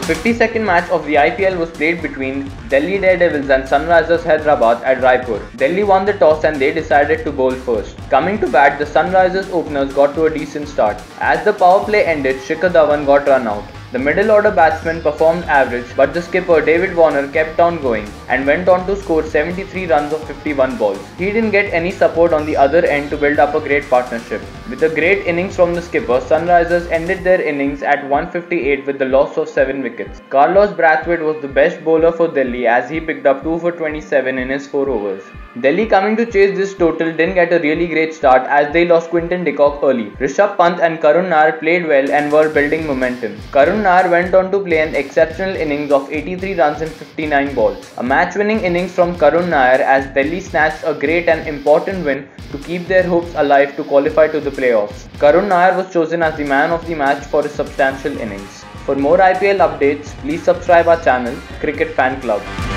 52nd match of the IPL was played between Delhi Daredevils and Sunrisers Hyderabad at Raipur. Delhi won the toss and they decided to bowl first. Coming to bat, the Sunrisers openers got to a decent start. As the power play ended, Shikhar Dhawan got run out. The middle order batsmen performed average, but the skipper David Warner kept on going and went on to score 73 runs of 51 balls. He didn't get any support on the other end to build up a great partnership. With a great innings from the skipper, Sunrisers ended their innings at 158 with the loss of 7 wickets. Carlos Brathwaite was the best bowler for Delhi as he picked up 2 for 27 in his 4 overs. Delhi coming to chase this total didn't get a really great start as they lost Quinton de Kock early. Rishabh Pant and Karun Nair played well and were building momentum. Karun Nair went on to play an exceptional innings of 83 runs in 59 balls. A match-winning innings from Karun Nair as Delhi snatched a great and important win to keep their hopes alive to qualify to the playoffs. Karun Nair was chosen as the man of the match for his substantial innings. For more IPL updates, please subscribe our channel, Cricket Fan Club.